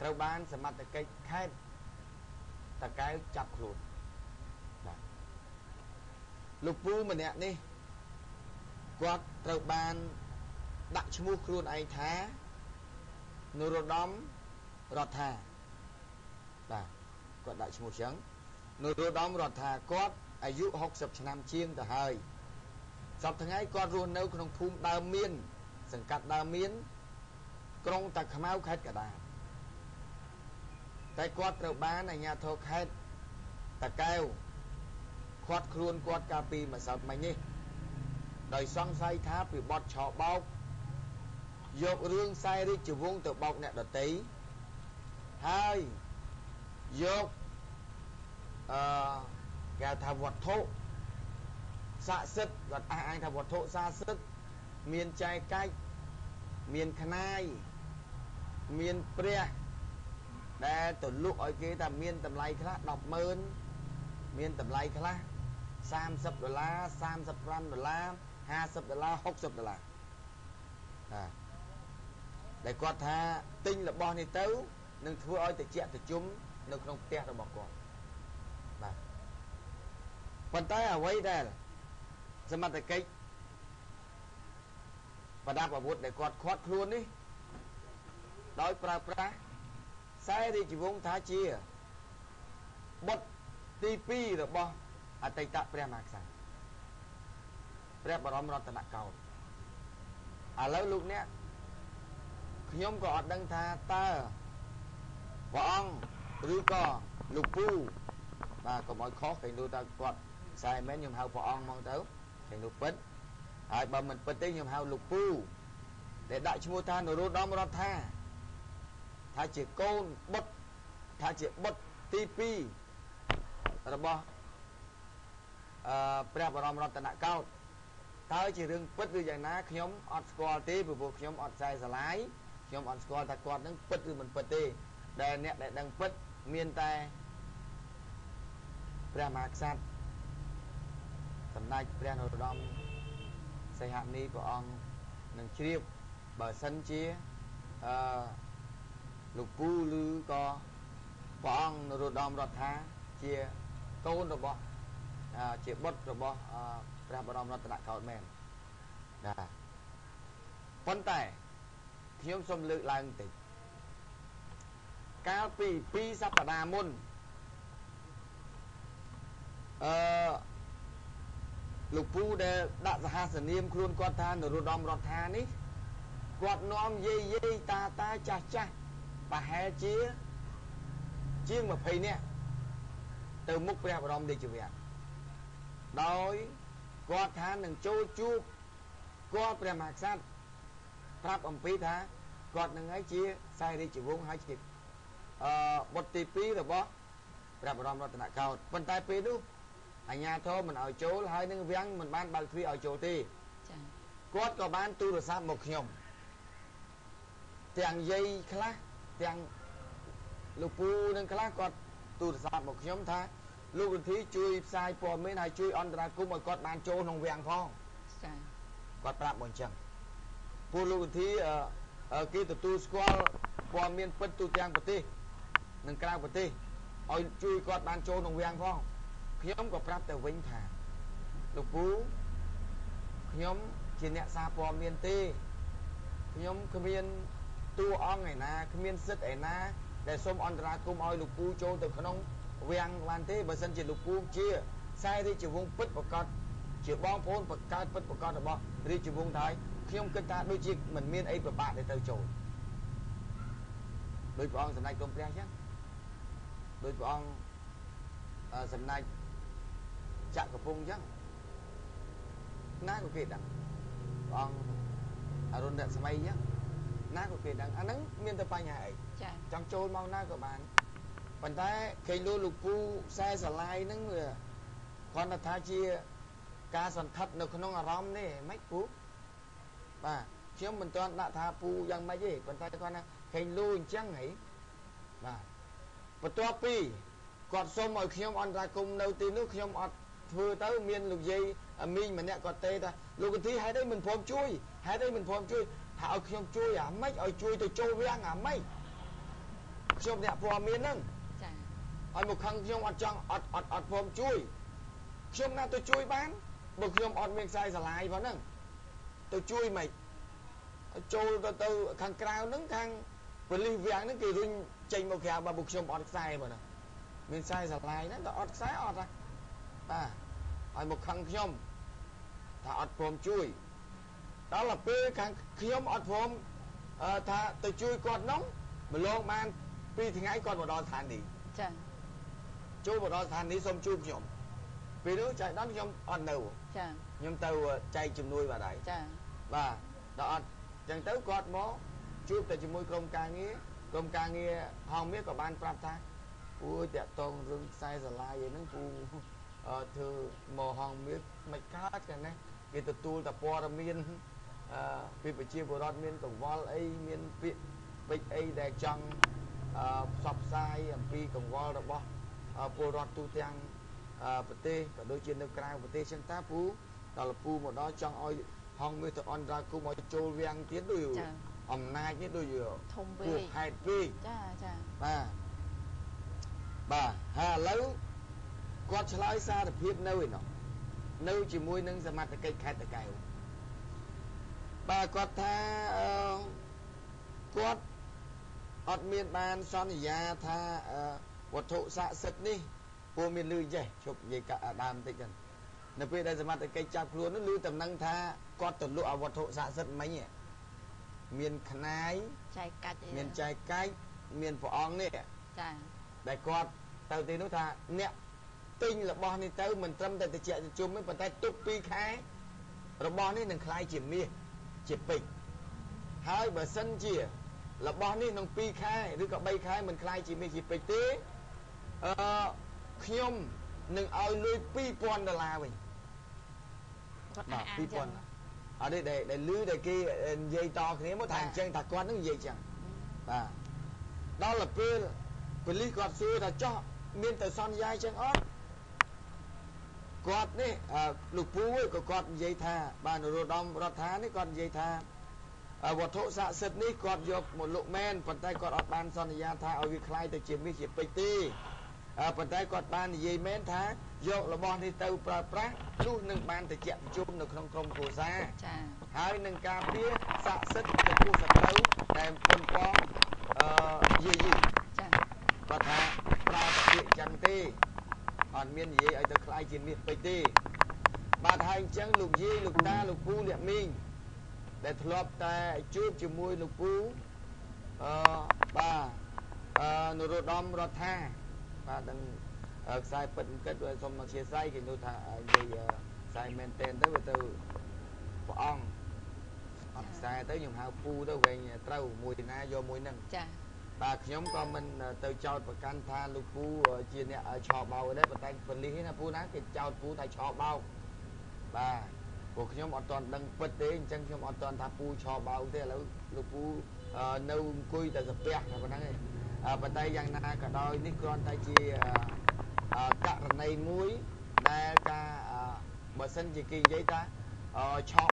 ត្រូវបានសមត្ថកិច្ចខេត្តតាកែវចាប់ខ្លួនបាទលោកពូម្នាក់នេះគាត់ត្រូវបានដាក់ឈ្មោះខ្លួនឯងថានរោត្តមរដ្ឋាបាទគាត់ដាក់ឈ្មោះចឹងនរោត្តមរដ្ឋាគាត់អាយុ60ឆ្នាំជាងទៅហើយសពថ្ងៃគាត់រស់នៅក្នុងភូមិដើមមាន សង្កាត់ដើមមាន ក្រុងតាខ្មៅខេត្តកដាល តែគាត់ត្រូវបានអាជ្ញាធរខេត្តតាកែវខាត់ខ្លួនគាត់កាលពីម្សិលមិញនេះដោយសង្ស័យថាពីបទឆោបោកយករឿងខ្សែរាជវង្សទៅបោកអ្នកដតីហើយយកអឺគេថាវត្ថុស័ក្តិសិទ្ធិគាត់អះអាងថាវត្ថុស័ក្តិសិទ្ធិមានចែកកាច់មានខ្នាយមានព្រះ ដែលទៅលក់ឲ្យគេថាមានតម្លៃខ្លះ100000មានតម្លៃខ្លះ30ដុល្លារ35ដុល្លារ50ដុល្លារ60ដុល្លារបាទដែលគាត់ថាទិញរបស់នេះទៅនឹងធ្វើឲ្យតិចតិជុំនៅក្នុងផ្ទះរបស់គាត់បាទប៉ុន្តែអ្វីដែលសមត្ថកិច្ចប្រដាប់អាវុធដែលគាត់ខាត់ខ្លួននេះដោយប្រើប្រាស់ខ្សែរាជវង្សថាជាបុត្រទី2របស់អតីតព្រះមហាក្សត្រព្រះបរមរតនកោដ្ឋឥឡូវលោកអ្នកខ្ញុំក៏អត់ដឹងថាតើព្រះអង្គឬក៏លោកពូបាទកុំឲ្យខុសគេនោះតើគាត់ខ្សែមែនខ្ញុំហៅព្រះអង្គហ្មងទៅគេនោះពិតហើយបើមិនពិតទេខ្ញុំហៅលោកពូដែលដាក់ឈ្មោះថានរោត្តមរដ្ឋា ថាជាកូនបុត្រថាជាបុត្រទី2របស់អឺព្រះបរមរតនកោដ្ឋតើជារឿងពិតឬយ៉ាងណាខ្ញុំអត់ស្គាល់ទេព្រោះខ្ញុំអត់ខ្សែស្រឡាយខ្ញុំអត់ស្គាល់ថាគាត់នឹងពិតឬមិនពិតទេដែលអ្នកដែលដឹងពិតមានតែព្រះមហាក្សត្រសម្ដេចព្រះនរោត្តមសីហមុនីព្រះអង្គនឹងជ្រាបបើសិនជាអឺ លោកពូឬក៏ព្រះអង្គនរោត្តមរដ្ឋាជាកូនរបស់ជាបុត្ររបស់ព្រះបរមរតនកោដ្ឋមែនបាទប៉ុន្តែខ្ញុំសូមលើកឡើងបន្តិចកាលពី2សប្តាហ៍មុនអឺលោកពូដែលដាក់សហសនាមខ្លួនគាត់ថានរោត្តមរដ្ឋានេះគាត់នាំយាយយាយតាតាចាស់ចាស់ ប្រហែលជាជាង20នាក់ទៅមុខព្រះបរមរាជវាំងដោយគាត់ថានឹងចូលជួបគាត់ព្រះមហាក្សត្រប្រាប់អំពីថាគាត់នឹងហើយជាខ្សែរាជវង្សហើយជាអឺបុត្រទី2របស់ព្រះបរមរតនកោដ្ឋប៉ុន្តែពេលនោះអញ្ញាធមមិនឲ្យចូលហើយនឹងវាំងមិនបានបើកទ្វារឲ្យចូលទេចា៎គាត់ក៏បានទូរស័ព្ទមកខ្ញុំទាំងយាយខ្លះ ទាំងលោកពូនឹងខ្លះគាត់ទូរស័ព្ទមកខ្ញុំថាលោកវិធីជួយផ្សាយព័ត៌មានហើយជួយអន្តរាគមន៍ឲ្យគាត់បានចូលក្នុងវាំងផងចា៎គាត់ប្រាប់មកអញ្ចឹងពួកលោកវិធីគេទទួលស្គាល់ព័ត៌មានពិតទូទាំងប្រទេសនិងក្រៅប្រទេសឲ្យជួយគាត់បានចូលក្នុងវាំងផងខ្ញុំក៏ប្រាប់ទៅវិញថាលោកពូខ្ញុំជាអ្នកសារព័ត៌មានទេខ្ញុំគ្មាន តួអង្គឯណាគ្មានសិទ្ធឯណា ដែលសូមអន្តរាគមឲ្យលោកពូចូលទៅក្នុងវាំងបានទេបើសិនជាលោកពូជាខ្សែរាជវង្សពិតប្រកបជាបងប្អូនបង្កើតពិតប្រកបរបស់រាជវង្សដែរខ្ញុំគិតថាដូចជាមិនមានអីប្របាកដែលទៅចូលដោយព្រះអង្គសម្ដេចគុំព្រះអញ្ចឹងដោយព្រះអង្គសម្ដេចចក្រពងអញ្ចឹងណាក៏គេដឹងព្រះអង្គអរុណរស្មីអញ្ចឹង ណាក៏គេដឹងអាហ្នឹងមានតែបញ្ហាអីចាចង់ចូលមកណាក៏បានប៉ុន្តែគេលូលោកពូខ្សែស្រឡាយហ្នឹងវាគាត់ថាជាការសន្ធិដ្ឋនៅក្នុងអារម្មណ៍នេះមិនពូបាទខ្ញុំមិនទាន់ដាក់ថាពូយ៉ាងម៉េចទេប៉ុន្តែគាត់ថាខេងលូអញ្ចឹងហីបាទបន្ទាប់ពីគាត់សុំឲ្យខ្ញុំអន្តរាគមនៅទីនោះខ្ញុំអត់ធ្វើទៅមានលោកយាយមីងម្នាក់គាត់ទេថាលោកកន្ធីហេតុអីមិនព្រមជួយហេតុអីមិនព្រមជួយ ថាឲ្យខ្ញុំជួយអាម៉េចឲ្យជួយទៅចូលវាំងអាម៉េចខ្ញុំអ្នកព័ត៌មានហ្នឹងចាឲ្យមកខឹងខ្ញុំអត់ចង់អត់អត់អត់ព្រមជួយខ្ញុំណាទៅជួយបានបើខ្ញុំអត់មានខ្សែស្រឡាយប៉ុណ្ណឹងទៅជួយមិនឲ្យចូលទៅទៅខាងក្រៅហ្នឹងខាងប៉ូលីសវាំងហ្នឹងគេរុញចេញមកក្រៅបើពួកខ្ញុំអត់ខ្សែប៉ុណ្ណឹងមានខ្សែស្រឡាយហ្នឹងតែអត់ខ្សែអត់ហ่ะបាទឲ្យមកខឹងខ្ញុំថាអត់ព្រមជួយ ដល់ទៅពេលខាងខ្ញុំអត់ព្រមអឺថាទៅជួយគាត់នោះម្លងបាន2ថ្ងៃគាត់មកដល់ស្ថានីយ៍ចាចូលមកដល់ស្ថានីយ៍សូមជួបខ្ញុំពេលនោះចៃដន្យខ្ញុំអត់នៅចាខ្ញុំទៅចែកជំនួយបាទហើយចាបាទដល់អត់អញ្ចឹងទៅគាត់មកជួបតែជាមួយក្រុមការងារក្រុមការងារហងមាសក៏បានប្រាប់ថាពូតាក់តងរឿងខ្សែស្រឡាយអីហ្នឹងពូអឺធ្វើមកហងមាសមិនកើតកាលណាគេទទួលតែព័ត៌មាន អឺពីប្រជាពលរដ្ឋមានកង្វល់អីមានពាក្យពេចន៍អីដែលចង់អឺផ្សព្វផ្សាយអំពីកង្វល់របស់អឺពលរដ្ឋទូទាំងអឺប្រទេសក៏ដូចជានៅក្រៅប្រទេសចឹងតាពូដល់ពូមកដល់ចង់ឲ្យហងមាសទៅអន្តរាគមន៍ឲ្យចូលវាំងទៀតដូចចាអំណាចនេះដូចធំពោពេះកហេតុពេកចាចាបាទបាទហើយឥឡូវគាត់ឆ្លើយសារភាពនៅឯនោះនៅជាមួយនឹងសមត្ថកិច្ចខេត្តតាកែវ បាទគាត់ថាអឺគាត់អត់មានបានសន្យាថាអឺវត្ថុស័ក្តិសិទ្ធិនេះពូមានលឺចេះជប់និយាយកាក់ដើមបន្តិចហ្នឹងនៅពេលដែលសមត្ថកិច្ចចាប់ខ្លួននោះលឺតំណែងថាគាត់ទៅលក់អាវត្ថុស័ក្តិសិទ្ធិមិញហ៎មានខ្នាយ ចែកកាច់អី មានចែកកាច់មានព្រះអង្គនេះ ចា ដែលគាត់ទៅទីនោះថាអ្នកទិញរបស់នេះទៅមិនត្រឹមតែតិចជុំទេប៉ុន្តែទុក2ខែរបស់នេះនឹងคล้ายជាមាស ជាពេជ្រហើយបើសិនជារបស់នេះក្នុង2ខែឬក៏3ខែមិនคล้ายជាមាសជាពេជ្រទេអឺខ្ញុំនឹងឲ្យលុយ2000ដុល្លារវិញ គាត់ បាទ អានចឹង 2000អត់ទេដែលដែលលឺដែលគេនិយាយតគ្នាមកថាអញ្ចឹងថាគាត់នឹងនិយាយចឹង បាទដល់ទៅពេលប៉ូលីសគាត់សួរថាចោះមានទៅសន្យាអញ្ចឹងអត់ គាត់នេះអឺលោកពូឯងក៏គាត់និយាយថាបាននរោត្តមរដ្ឋានេះគាត់និយាយថាអឺវត្ថុស័ក្តិសិទ្ធិនេះគាត់យកមកលក់មែនប៉ុន្តែគាត់អត់បានសន្យាថាឲ្យវាคล้ายទៅជាមាសជាពេជ្រទេអឺប៉ុន្តែគាត់បាននិយាយមែនថាយករបស់នេះទៅប្រើប្រាស់នោះនឹងបានតិចប្រជុំនៅក្នុងក្រុមគ្រួសារ ចា ហើយនឹងការពារស័ក្តិសិទ្ធិចំពោះសត្រូវដែលប៉ុនប៉ងអឺយាយី ចា គាត់ថាប្រើតែពាក្យចឹងទេ អត់មាននិយាយឲ្យទៅខ្លាយជាមាសពេជ្រទេបាទហើយអញ្ចឹងលោកយាយលោកតាលោកពូអ្នកមីងដែលធ្លាប់តែជួបជាមួយលោកពូអឺបាទអឺនរោត្តមរដ្ឋាបាទនឹងអឺខ្សែពិតមិនគិតវាសូមអធិស្ឋានគេនោះថានិយាយអឺខ្សែមែនតែនទៅវាទៅព្រះអង្គអត់ខ្សែទៅខ្ញុំហៅពូទៅវិញត្រូវមួយណាយកមួយហ្នឹងចា បាទខ្ញុំក៏មិនទៅចោតប្រកាន់ថាលោកពូជាអ្នកឆោបោកដែរប៉ុន្តែប៉ូលីសណាពូណាគេចោតពូថាឆោបោកបាទពួកខ្ញុំអត់ទាន់ដឹងពិតទេអញ្ចឹងខ្ញុំអត់ទាន់ថាពូឆោបោកទេឥឡូវលោកពូអឺនៅអង្គុយតែសាពះតែប៉ុណ្្នឹងឯងអឺប៉ុន្តែយ៉ាងណាក៏ដោយនេះគ្រាន់តែជាអឺករណីមួយដែលការអឺបើសិនជាគេនិយាយថាអឺឆោប